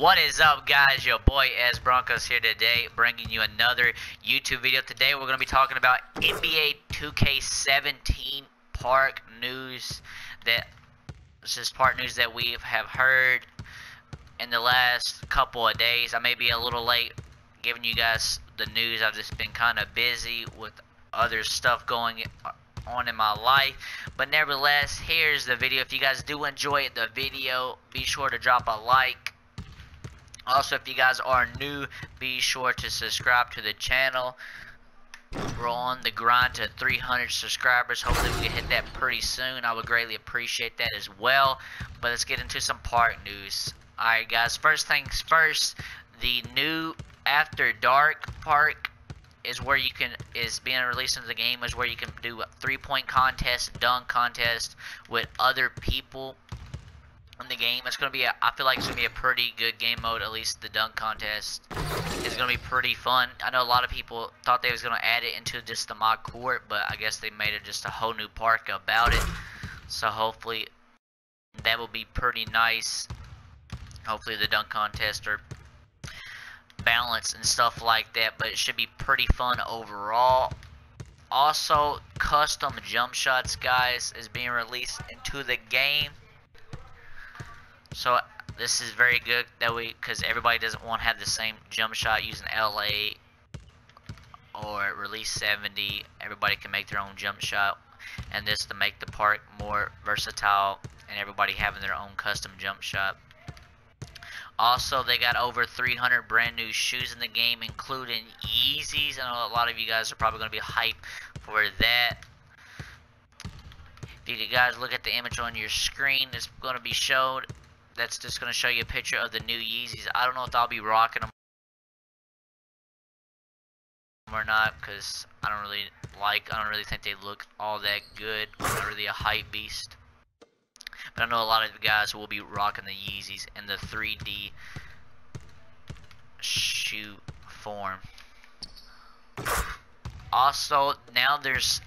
is up guys? Your boy S Broncos here today bringing you another YouTube video. Today we're going to be talking about NBA 2K17 park news that this is part news that we have heard in the last couple of days. I may be a little late giving you guys the news. I've just been kind of busy with other stuff going on in my life. But nevertheless here's the video. If you guys do enjoy the video be sure to drop a like also, if you guys are new, be sure to subscribe to the channel. We're on the grind to 300 subscribers. Hopefully, we can hit that pretty soon. I would greatly appreciate that as well. But let's get into some park news. Alright, guys. First things first, the new After Dark park is where you can is being released into the game is where you can do a three point contest, dunk contest with other people in the game. It's gonna be a, I feel like it's gonna be a pretty good game mode. At least the dunk contest is gonna be pretty fun. I know a lot of people thought they was gonna add it into just the MyCourt, but I guess they made it just a whole new park about it. So hopefully that will be pretty nice. Hopefully the dunk contest are balanced and stuff like that, but it should be pretty fun overall. Also, custom jump shots, guys, is being released into the game. So this is very good that we, because everybody doesn't want to have the same jump shot using LA or release 70. Everybody can make their own jump shot, and this to make the park more versatile and everybody having their own custom jump shot. Also, they got over 300 brand new shoes in the game, including Yeezys. I know a lot of you guys are probably going to be hyped for that. If you guys look at the image on your screen, it's going to be showed that's just going to show you a picture of the new Yeezys. I don't know if I'll be rocking them or not because I don't really like, I don't really think they look all that good. I'm not really a hype beast. But I know a lot of guys will be rocking the Yeezys in the 3D shoe form. Also, now there's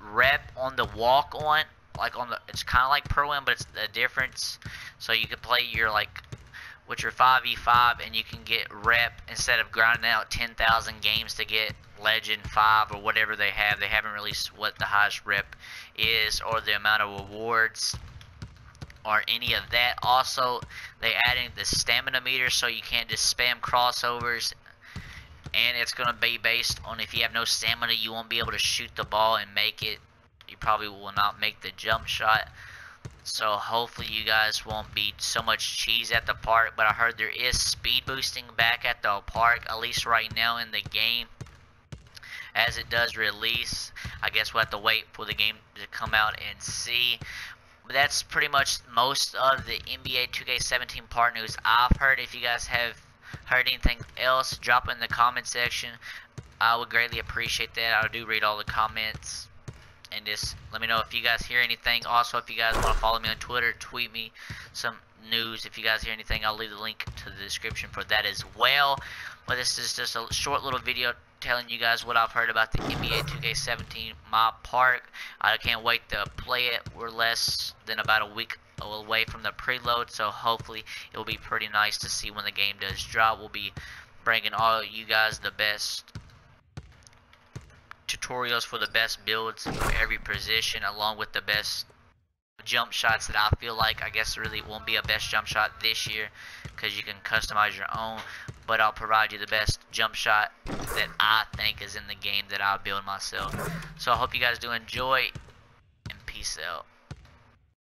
rep on the walk on like on the it's kind of like pro am but it's a difference. So you can play your like with your 5v5 and you can get rep instead of grinding out 10,000 games to get legend 5 or whatever they have. They haven't released what the highest rep is or the amount of rewards or any of that. Also they adding the stamina meter so you can't just spam crossovers. And it's going to be based on if you have no stamina you won't be able to shoot the ball and make it probably will not make the jump shot. So hopefully you guys won't be so much cheese at the park. But I heard there is speed boosting back at the park, at least right now in the game. As it does release, I guess we'll have to wait for the game to come out and see. But that's pretty much most of the NBA 2K17 part news I've heard. If you guys have heard anything else, drop in the comment section. I would greatly appreciate that. I do read all the comments and just let me know if you guys hear anything. Also, if you guys want to follow me on Twitter, tweet me some news. If you guys hear anything, I'll leave the link to the description for that as well. But this is just a short little video telling you guys what I've heard about the NBA 2K17 MyPark. I can't wait to play it. We're less than about a week away from the preload, so hopefully it will be pretty nice to see when the game does drop. We'll be bringing all you guys the best tutorials for the best builds for every position along with the best jump shots that I feel like I guess really won't be a best jump shot this year because you can customize your own but I'll provide you the best jump shot that I think is in the game that I'll build myself. So I hope you guys do enjoy and peace out